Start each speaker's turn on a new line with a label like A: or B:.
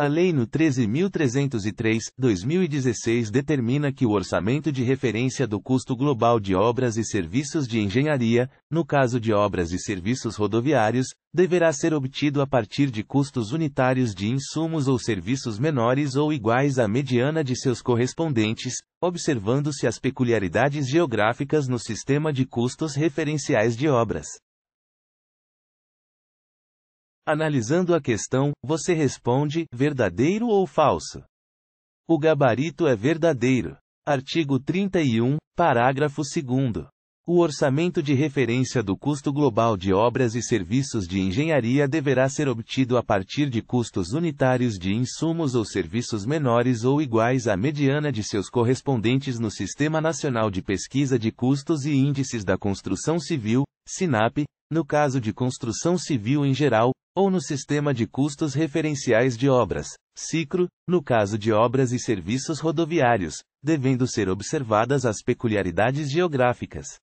A: A Lei no 13.303, 2016 determina que o orçamento de referência do custo global de obras e serviços de engenharia, no caso de obras e serviços rodoviários, deverá ser obtido a partir de custos unitários de insumos ou serviços menores ou iguais à mediana de seus correspondentes, observando-se as peculiaridades geográficas no sistema de custos referenciais de obras. Analisando a questão, você responde verdadeiro ou falso. O gabarito é verdadeiro. Artigo 31, parágrafo 2. O orçamento de referência do custo global de obras e serviços de engenharia deverá ser obtido a partir de custos unitários de insumos ou serviços menores ou iguais à mediana de seus correspondentes no Sistema Nacional de Pesquisa de Custos e Índices da Construção Civil, SINAP, no caso de construção civil em geral, ou no sistema de custos referenciais de obras, CICRO, no caso de obras e serviços rodoviários, devendo ser observadas as peculiaridades geográficas.